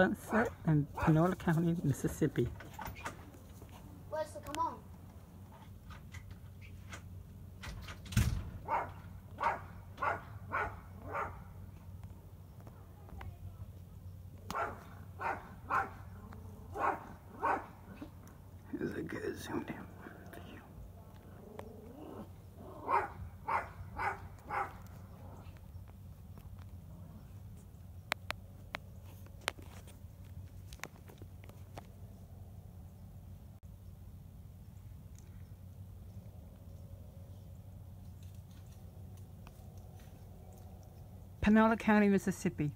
sunset in Panola County, Mississippi. Wesley, come on. Here's a good zoomed in Panola County, Mississippi.